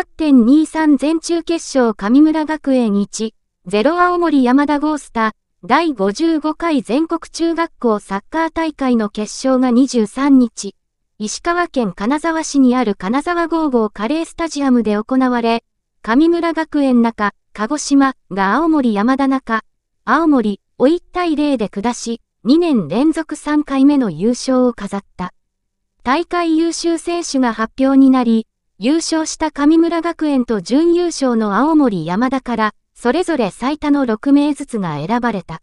8.23全中決勝上村学園1、0青森山田ゴースター、第55回全国中学校サッカー大会の決勝が23日、石川県金沢市にある金沢ゴーゴーカレースタジアムで行われ、上村学園中、鹿児島が青森山田中、青森を1対0で下し、2年連続3回目の優勝を飾った。大会優秀選手が発表になり、優勝した上村学園と準優勝の青森山田から、それぞれ最多の6名ずつが選ばれた。